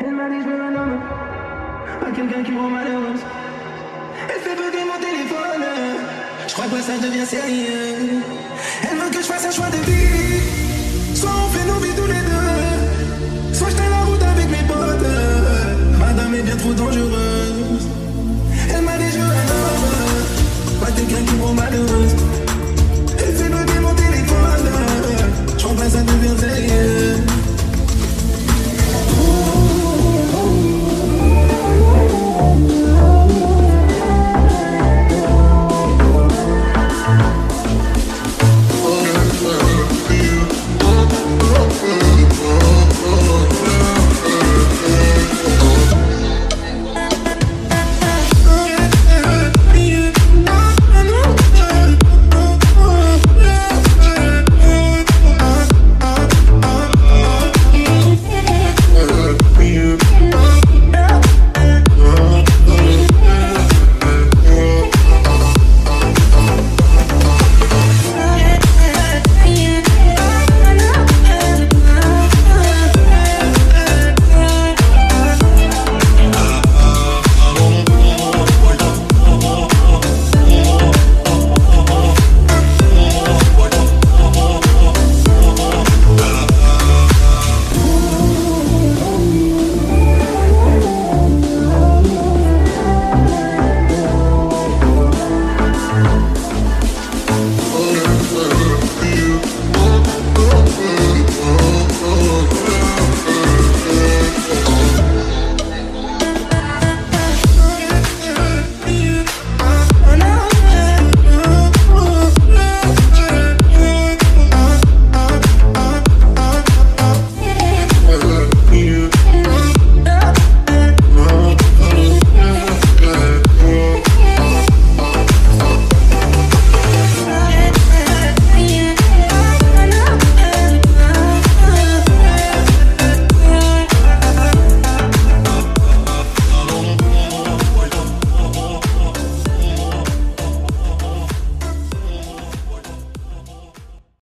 Elle m'a dit je veux un homme, pas quelqu'un qui me rend malheureuse. Elle fait bugger mon téléphone, je crois que ça devient sérieux. Elle veut que je fasse un choix de vie, soit on fait nos vies tous les deux, soit je la route avec mes potes. Madame est bien trop dangereuse. Elle m'a dit je veux un homme, pas quelqu'un qui me rend malheureuse. Elle fait bugger mon téléphone, je crois que ça devient sérieux.